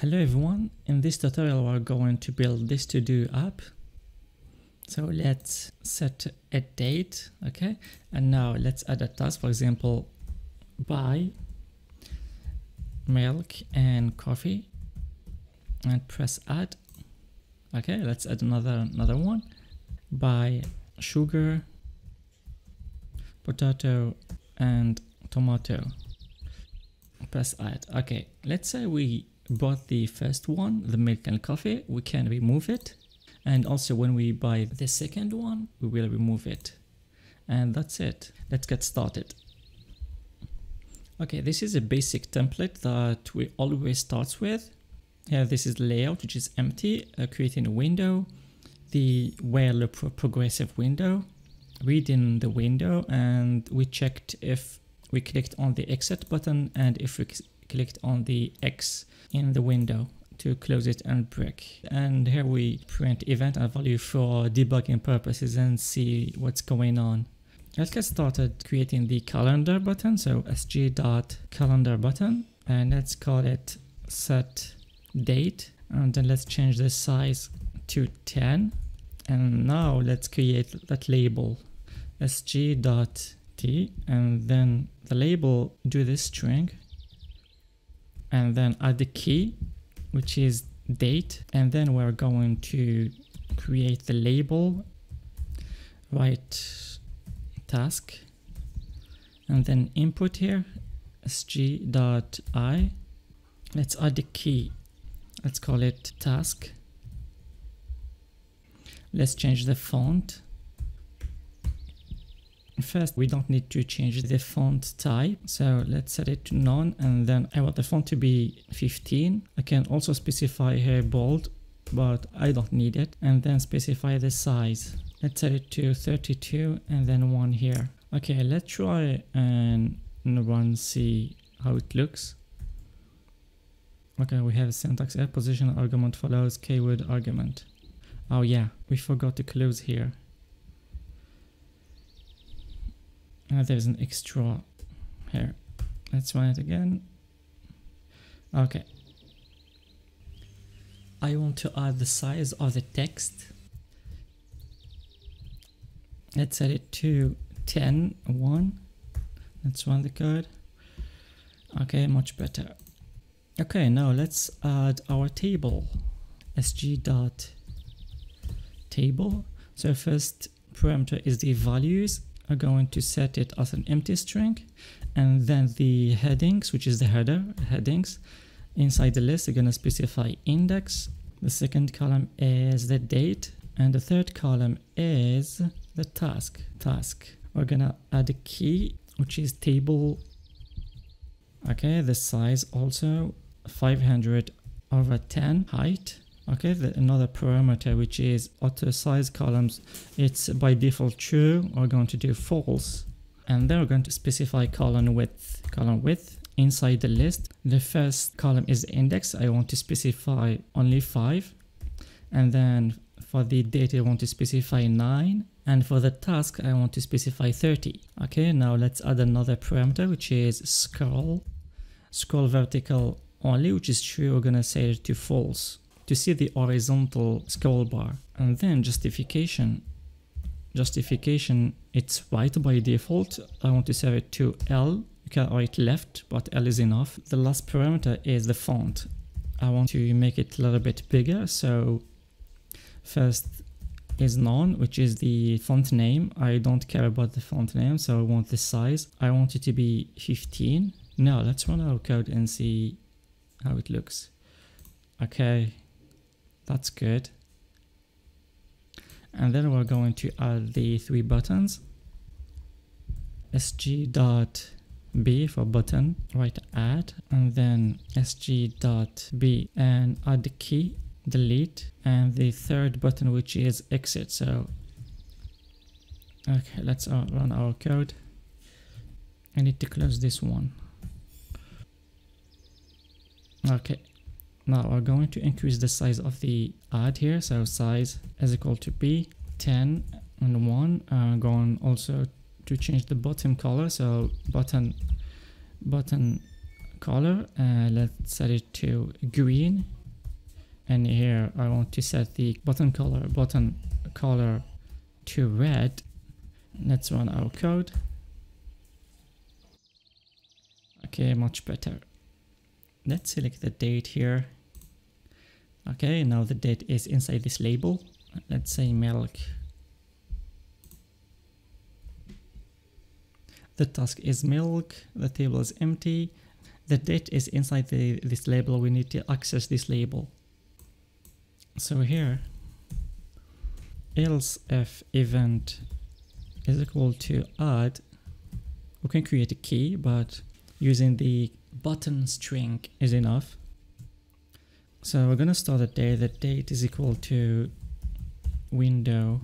Hello everyone, in this tutorial we're going to build this to-do app. So let's set a date, okay? And now let's add a task, for example, buy milk and coffee and press add. Okay, let's add another another one. Buy sugar, potato and tomato. Press add. Okay, let's say we bought the first one, the milk and coffee, we can remove it. And also when we buy the second one, we will remove it. And that's it. Let's get started. Okay, this is a basic template that we always starts with. Here, this is layout, which is empty, uh, creating a window, the while loop progressive window, reading the window, and we checked if we clicked on the exit button and if we clicked on the X in the window to close it and break. And here we print event and value for debugging purposes and see what's going on. Let's get started creating the calendar button. So sg.calendar button and let's call it set date and then let's change the size to 10 and now let's create that label sg.t and then the label do this string and then add the key which is date and then we're going to create the label write task and then input here sg.i let's add the key. Let's call it task. Let's change the font First, we don't need to change the font type. So let's set it to none and then I want the font to be 15. I can also specify here bold, but I don't need it. And then specify the size. Let's set it to 32 and then one here. Okay, let's try and run see how it looks. Okay, we have a syntax error position argument follows keyword argument. Oh yeah, we forgot to close here. Uh, there's an extra here. Let's run it again. Okay. I want to add the size of the text. Let's set it to 10, 1. Let's run the code. Okay, much better. Okay, now let's add our table. sg dot table. So first parameter is the values are going to set it as an empty string and then the headings which is the header headings inside the list are going to specify index. The second column is the date and the third column is the task task. We're gonna add a key which is table okay the size also 500 over 10 height okay the, another parameter which is auto size columns. It's by default true. We're going to do false. And then we're going to specify column width. Column width inside the list. The first column is index. I want to specify only five. And then for the date i want to specify nine. And for the task i want to specify 30 okay now let's add another parameter which is scroll. Scroll vertical only which is true. We're gonna set it to false to see the horizontal scroll bar and then justification. Justification it's right by default. I want to set it to L. You can write left but L is enough. The last parameter is the font. I want to make it a little bit bigger so first is none which is the font name. I don't care about the font name so I want the size. I want it to be 15 now let's run our code and see how it looks. Okay that's good. And then we're going to add the three buttons. sg.b for button, right add, and then sg.b and add the key, delete, and the third button which is exit. So, okay, let's uh, run our code. I need to close this one. Okay, now we're going to increase the size of the add here. So size is equal to b 10 and 1. Uh, going also to change the bottom color. So button button color and let's set it to green and here I want to set the button color button color to red let's run our code okay much better let's select the date here okay now the date is inside this label. Let's say milk. The task is milk the table is empty. The date is inside the, this label. We need to access this label. So here else if event is equal to add. We can create a key but using the button string is enough so we're gonna start a day. The date is equal to window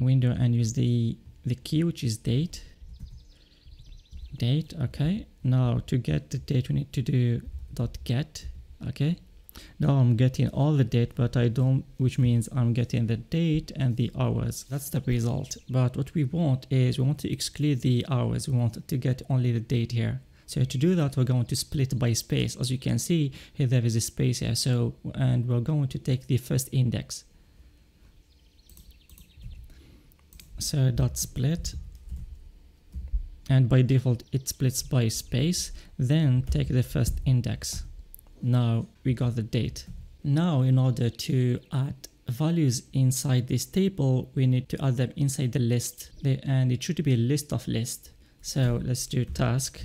window and use the the key which is date. Date okay. Now to get the date we need to do dot get okay. Now I'm getting all the date but I don't which means I'm getting the date and the hours. That's the result. But what we want is we want to exclude the hours. We want to get only the date here so to do that we're going to split by space. As you can see here there is a space here. So and we're going to take the first index. So dot split and by default it splits by space. Then take the first index. Now we got the date. Now in order to add values inside this table we need to add them inside the list. And it should be a list of list. So let's do task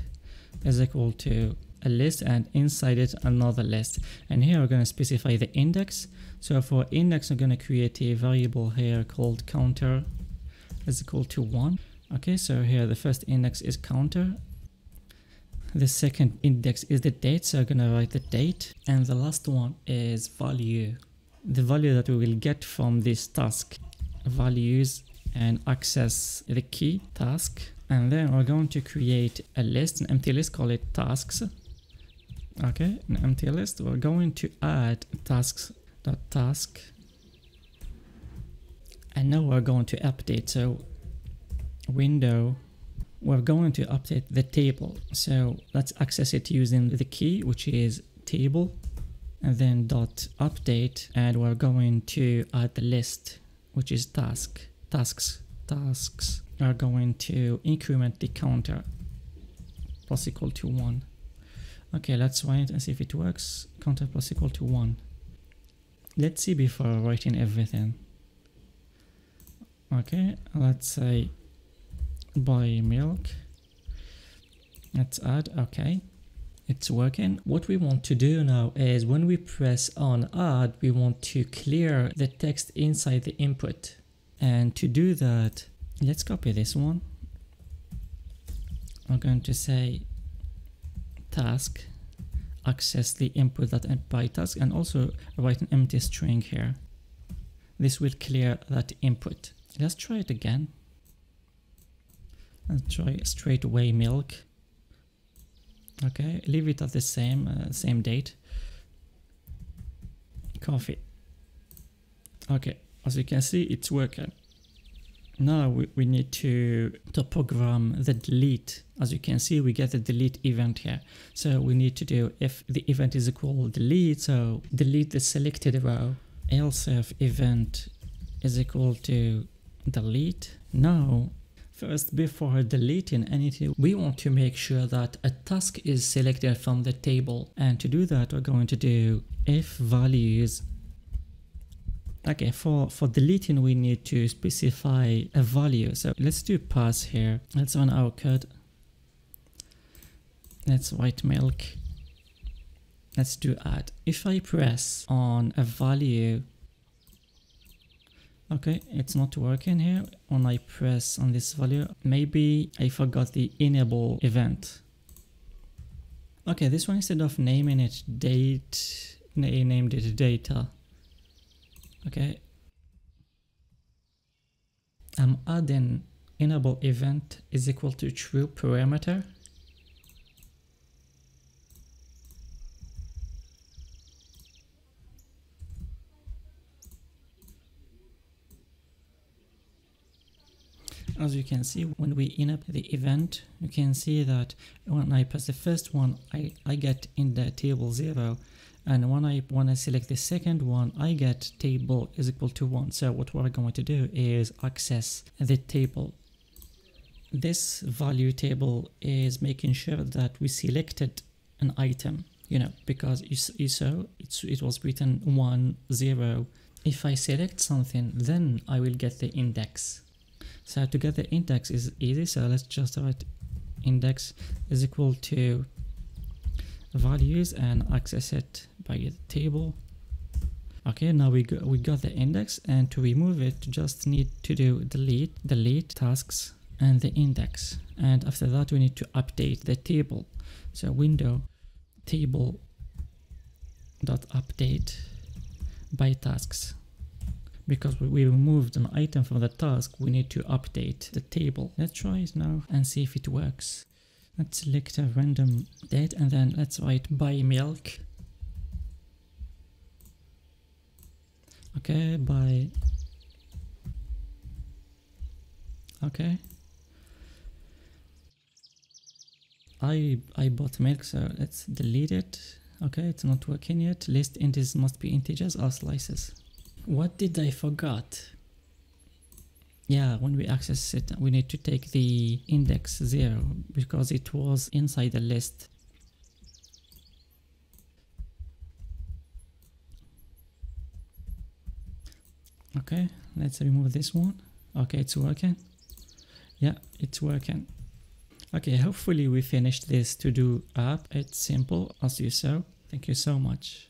is equal to a list and inside it another list. And here we're going to specify the index. So for index i'm going to create a variable here called counter is equal to 1 okay so here the first index is counter. The second index is the date so i'm gonna write the date. And the last one is value. The value that we will get from this task. Values and access the key task and then we're going to create a list an empty list call it tasks. Okay an empty list. We're going to add tasks dot task and now we're going to update. So window we're going to update the table. So let's access it using the key which is table and then dot update. And we're going to add the list which is task tasks tasks are going to increment the counter. Plus equal to 1 okay let's wait and see if it works. Counter plus equal to 1 let's see before writing everything. Okay let's say buy milk. Let's add okay. It's working. What we want to do now is when we press on add we want to clear the text inside the input. And to do that let's copy this one I'm going to say task access the input that by task and also write an empty string here this will clear that input let's try it again Let's try straight away milk. Okay, leave it at the same uh, same date. Coffee. Okay, as you can see, it's working. Now we, we need to, to program the delete. As you can see, we get the delete event here. So we need to do if the event is equal delete, so delete the selected row. Else if event is equal to delete. Now First, before deleting anything, we want to make sure that a task is selected from the table. And to do that, we're going to do if values Okay, for, for deleting, we need to specify a value. So let's do pass here. Let's run our code. Let's write milk. Let's do add. If I press on a value Okay, it's not working here when I press on this value. Maybe I forgot the enable event. Okay, this one instead of naming it date, I named it data. Okay. I'm adding enable event is equal to true parameter as you can see when we enable the event you can see that when I press the first one I, I get in the table 0 and when I when I select the second one I get table is equal to 1 so what we're going to do is access the table. This value table is making sure that we selected an item you know because you, saw it's, it was written 1 0 if I select something then I will get the index. So to get the index is easy. So let's just write index is equal to values and access it by the table. Okay now we got, we got the index and to remove it just need to do delete delete tasks and the index. And after that we need to update the table. So window table dot update by tasks. Because we removed an item from the task we need to update the table. Let's try it now and see if it works. Let's select a random date and then let's write buy milk okay buy okay. I I bought milk so let's delete it. Okay it's not working yet. List integers must be integers or slices. What did I forgot? Yeah when we access it we need to take the index 0 because it was inside the list okay let's remove this one. Okay it's working. Yeah it's working. Okay hopefully we finished this to do app. It's simple as you saw. Thank you so much